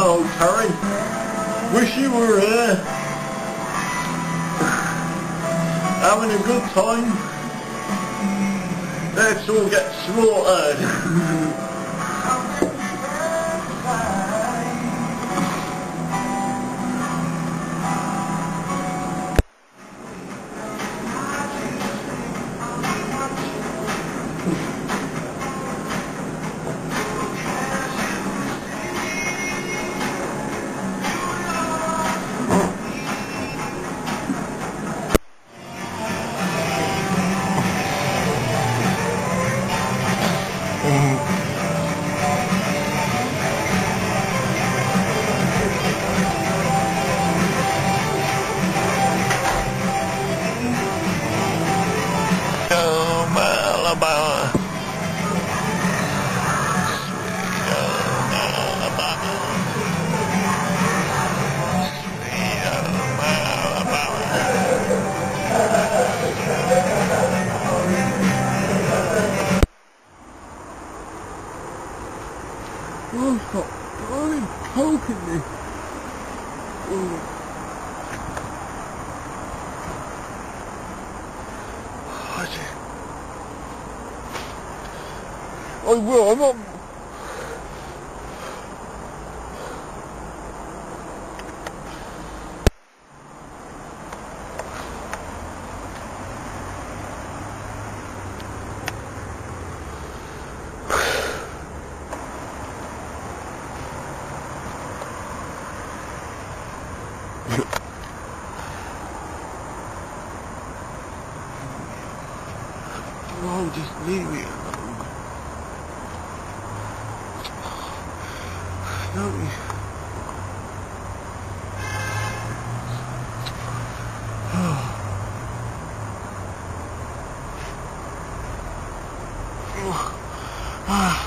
Oh, Hello, Terry. Wish you were here. Having a good time. Let's all get slaughtered. home Oh, bloody poking me. Oh. I will, I'm not... No, just leave me alone. No, Ah.